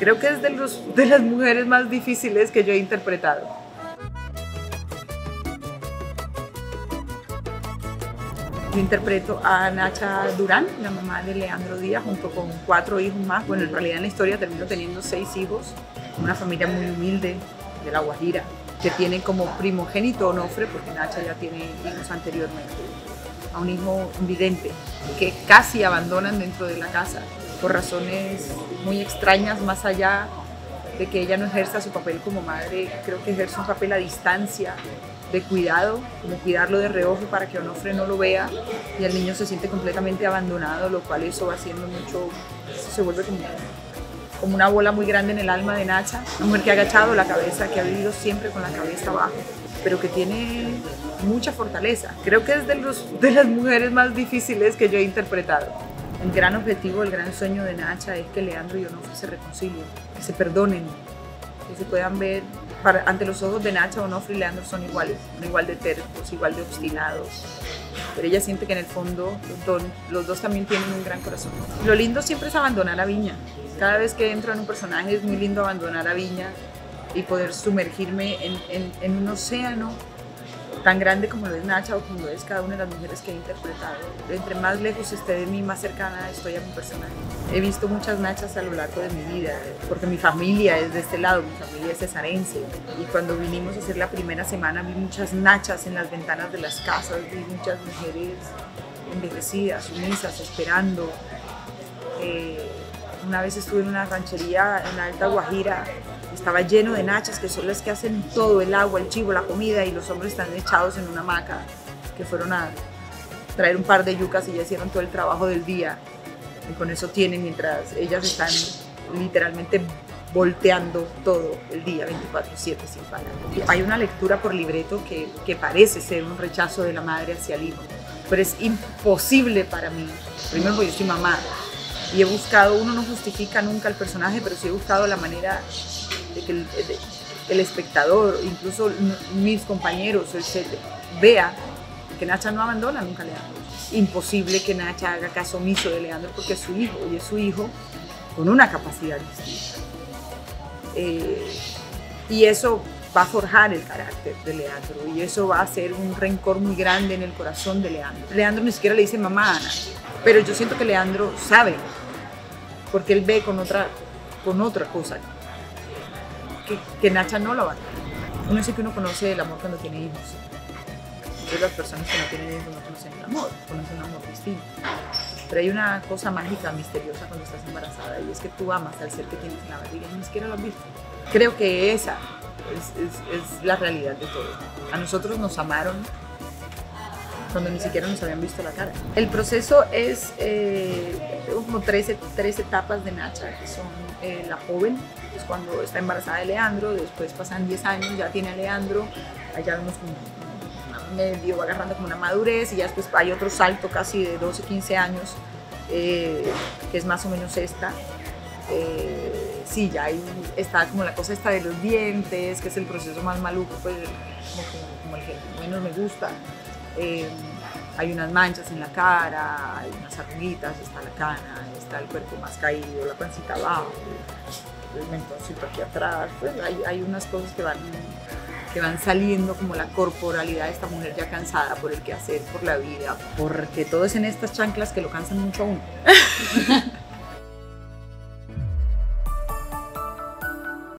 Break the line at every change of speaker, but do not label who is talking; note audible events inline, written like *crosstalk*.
Creo que es de, los, de las mujeres más difíciles que yo he interpretado. Yo interpreto a Nacha Durán, la mamá de Leandro Díaz, junto con cuatro hijos más. Bueno, en realidad en la historia termino teniendo seis hijos, una familia muy humilde de La Guajira, que tiene como primogénito Onofre, porque Nacha ya tiene hijos anteriormente, a un hijo vidente, que casi abandonan dentro de la casa por razones muy extrañas, más allá de que ella no ejerza su papel como madre, creo que ejerce un papel a distancia de cuidado, como cuidarlo de reojo para que Onofre no lo vea y el niño se siente completamente abandonado, lo cual eso va haciendo mucho, se vuelve como, como una bola muy grande en el alma de Nacha, una mujer que ha agachado la cabeza, que ha vivido siempre con la cabeza abajo, pero que tiene mucha fortaleza. Creo que es de las mujeres más difíciles que yo he interpretado. El gran objetivo, el gran sueño de Nacha es que Leandro y Onofre se reconcilien, que se perdonen, que se puedan ver ante los ojos de Nacha, Onofre y Leandro son iguales, son igual de tercos, igual de obstinados. Pero ella siente que en el fondo los dos, también tienen un gran corazón. Lo lindo siempre es abandonar a Viña. Cada vez que entro en un personaje es muy lindo abandonar a Viña y poder sumergirme en un océano tan grande como lo es Nacha o como lo es cada una de las mujeres que he interpretado. Entre más lejos esté de mí, más cercana estoy a mi personaje. He visto muchas Nachas a lo largo de mi vida, porque mi familia es de este lado, mi familia es cesarense. Y cuando vinimos a hacer la primera semana vi muchas Nachas en las ventanas de las casas, vi muchas mujeres envejecidas, sumisas, esperando. Eh, una vez estuve en una ranchería en Alta Guajira estaba lleno de nachas, que son las que hacen todo, el agua, el chivo, la comida, y los hombres están echados en una hamaca, que fueron a traer un par de yucas y ya hicieron todo el trabajo del día. Y con eso tienen, mientras ellas están literalmente volteando todo el día, 24/7 sin parar. Hay una lectura por libreto que, que parece ser un rechazo de la madre hacia el hijo, pero es imposible para mí. Primero porque yo soy mamá y he buscado, uno no justifica nunca el personaje, pero sí he buscado la manera de que el, espectador, incluso mis compañeros, vea que Nacha no abandona nunca a Leandro. Imposible que Nacha haga caso omiso de Leandro porque es su hijo y es su hijo con una capacidad distinta. Eh, y eso va a forjar el carácter de Leandro y eso va a ser un rencor muy grande en el corazón de Leandro. Leandro ni siquiera le dice mamá a Ana, pero yo siento que Leandro sabe, porque él ve con otra, con otra cosa que, Nacha no lo va a Uno dice que uno conoce el amor cuando tiene hijos. Entonces las personas que no tienen hijos no conocen el amor, conocen un amor distinto. Pero hay una cosa mágica, misteriosa cuando estás embarazada y es que tú amas al ser que tienes en la barriga y ni siquiera lo has visto. Creo que esa es, la realidad de todo. A nosotros nos amaron cuando ni siquiera nos habían visto la cara. El proceso es eh, como tres, tres etapas de Nacha, que son eh, la joven, es cuando está embarazada de Leandro, después pasan 10 años, ya tiene a Leandro, allá vemos como medio agarrando como una madurez y ya después hay otro salto casi de 12, 15 años, eh, que es más o menos esta. Eh, sí, ya ahí está como la cosa esta de los dientes, que es el proceso más maluco, pues como, el que menos me gusta. Eh, hay unas manchas en la cara, hay unas arruguitas, está la cana, está el cuerpo más caído, la pancita abajo, el mentoncito aquí atrás, pues hay, hay unas cosas que van, que van saliendo como la corporalidad de esta mujer ya cansada por el quehacer, por la vida, porque todo es en estas chanclas que lo cansan mucho a uno. *laughs*